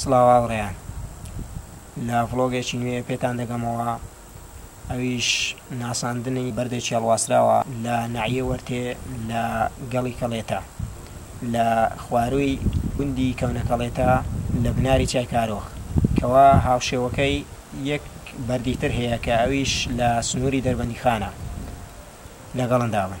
سڵاو هاوڕێیان لە ڤڵۆگێکی نوێ پێتان دەگەمەوە ئەویش ناساندنی بەردێکی هەڵواسراوە لە نەعیە وەرتێ لە گەڵی کەڵێتە لە خوارووی گوندی کەونە کەڵێتە لە بناری چای کارۆخ کەوا هاوشێوەکەی یەک بەردی تر هەیە کە ئەویش لە سنووری دەربەندیخانە لەگەڵندابن.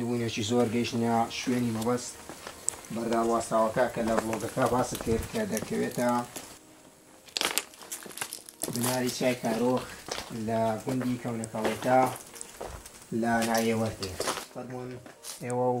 بوونێکی زۆر گەیشتنە شوێنی مەبەست بەردار واساوەکە کە لە بڵۆگەکە باست کرد کە دەکەوێتە بناری چای کارۆخ لە گوندی کەونەکەڵێکە لە ناویێوەردێ فەرمونون ئێوە و